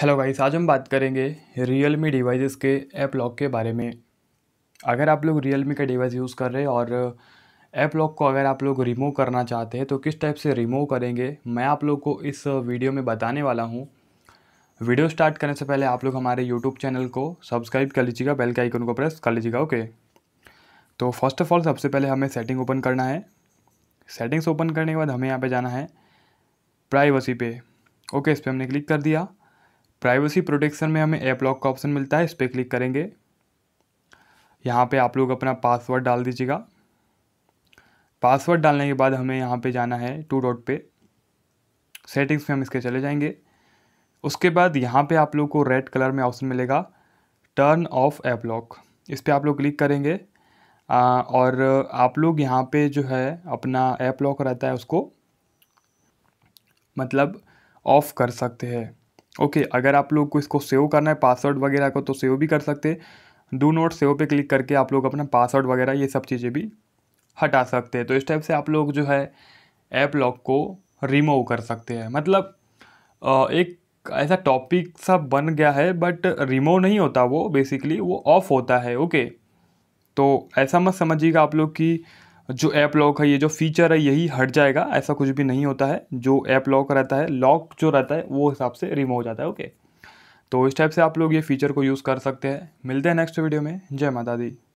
Hello guys आज हम बात करेंगे रियल मी डिवाइसेस के ऐप लॉक के बारे में। अगर आप लोग रियल मी का डिवाइस यूज़ कर रहे हैं और ऐप लॉक को अगर आप लोग रिमूव करना चाहते हैं तो किस टाइप से रिमूव करेंगे? मैं आप लोग को इस वीडियो में बताने वाला हूँ। वीडियो स्टार्ट करने से पहले आप लोग हमारे यूट्यूब चैनल को सब्सक्राइब कर लीजिएगा बेल के आइकन को प्रेस कर लीजिएगा ओके तो फ़र्स्ट ऑफ़ ऑल सबसे पहले हमें सेटिंग ओपन करना है। सेटिंग्स ओपन करने के बाद हमें यहाँ पर जाना है प्राइवेसी पे। ओके इस पर हमने क्लिक कर दिया। प्राइवेसी प्रोटेक्शन में हमें ऐप लॉक का ऑप्शन मिलता है इस पर क्लिक करेंगे। यहाँ पे आप लोग अपना पासवर्ड डाल दीजिएगा। पासवर्ड डालने के बाद हमें यहाँ पे जाना है टू डॉट पे। सेटिंग्स में हम इसके चले जाएँगे। उसके बाद यहाँ पे आप लोग को रेड कलर में ऑप्शन मिलेगा। टर्न ऑफ़ ऐप लॉक इस पर आप लोग क्लिक करेंगे। आ, और आप लोग यहाँ पे जो है अपना ऐप लॉक रहता है उसको मतलब ऑफ़ कर सकते हैं। ओके, अगर आप लोग को इसको सेव करना है पासवर्ड वगैरह को तो सेव भी कर सकते डू नोट सेव पे क्लिक करके आप लोग अपना पासवर्ड वगैरह, ये सब चीज़ें भी हटा सकते हैं। तो इस टाइप से आप लोग जो है ऐप लॉक को रिमूव कर सकते हैं। मतलब एक ऐसा टॉपिक सा बन गया है बट रिमूव नहीं होता वो बेसिकली वो ऑफ़ होता है ओके तो ऐसा मत समझिएगा आप लोग कि जो ऐप लॉक है, ये जो फीचर है, यही हट जाएगा। ऐसा कुछ भी नहीं होता है। जो ऐप लॉक रहता है, लॉक जो रहता है, वो हिसाब से रिमूव हो जाता है ओके तो इस टाइप से आप लोग ये फीचर को यूज़ कर सकते हैं। मिलते हैं नेक्स्ट वीडियो में। जय माता दी।